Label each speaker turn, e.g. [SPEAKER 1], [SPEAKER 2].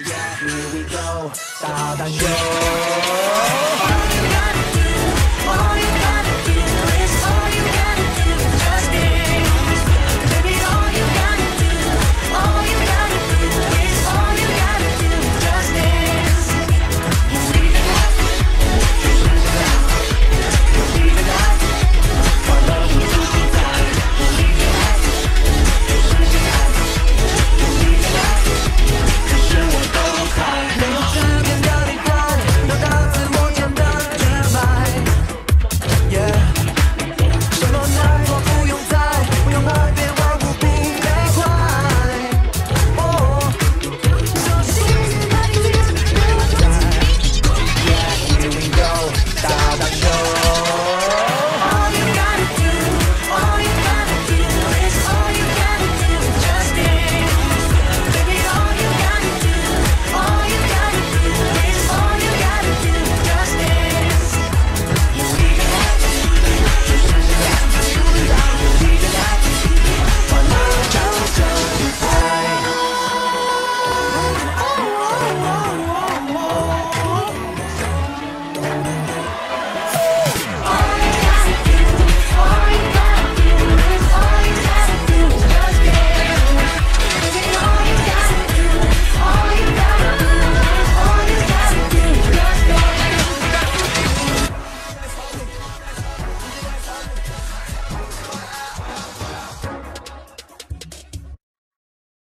[SPEAKER 1] Yeah, here we go. 找到秀。